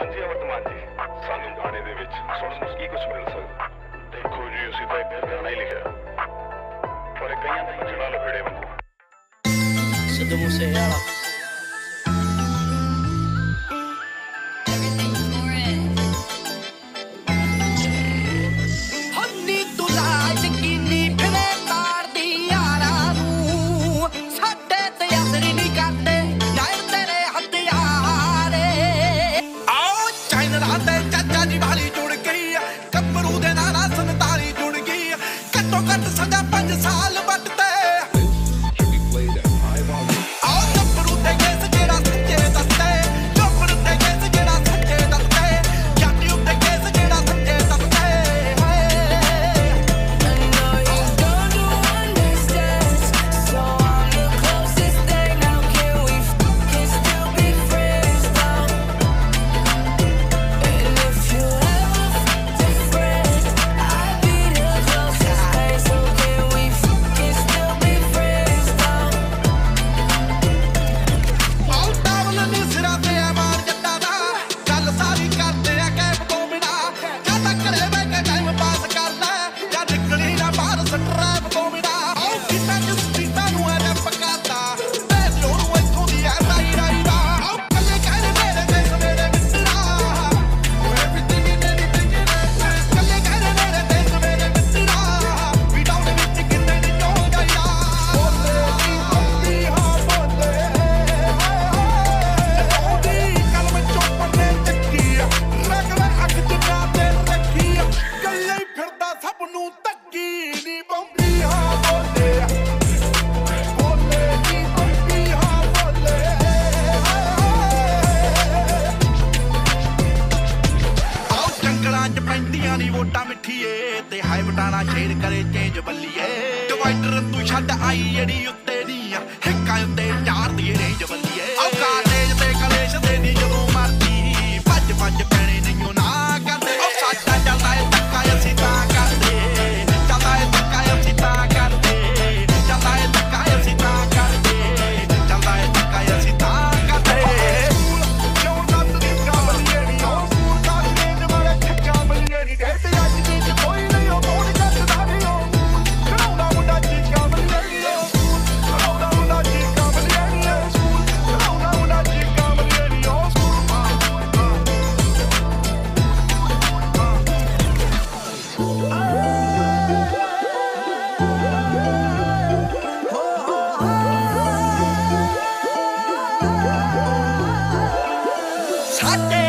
ਹਾਂਜੀ ਵਰਤਮਾਨ ਜੀ। ਸਾਨੂੰ ਗਾਣੇ ਦੇ ਵਿੱਚ ਸੁਣਨ ਨੂੰ ਕੀ ਕੁਝ ਮਿਲ ਸਕਦਾ? ਦੇਖੋ ਜੀ, ਅਸੀਂ ਤਾਂ ਇੱਕ ਗਾਣਾ ਹੀ ਲਿਖਿਆ। ਪਰ ਕਈਆਂ ਦਾ ਜਿਹੜਾ ਲਫੜੇ ਵਾਂਗੂ। ਸਿੱਧੂ ਮੂਸੇ ਵਾਲਾ ਸਾਰਿਆਂ ਦੀ ਵੋਟਾਂ ਮਿੱਠੀਏ ਤੇ ਹਾਈ ਬਟਾਣਾ ਸ਼ੇਰ ਕਰੇ ਚੇਂਜ ਬੱਲੀਏ। ਡਿਵਾਈਡਰ ਤੂੰ ਛੱਡ ਆਈ ਜਿਹੜੀ ਉੱਤੇ ਦੀ Debate.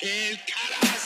que el cara.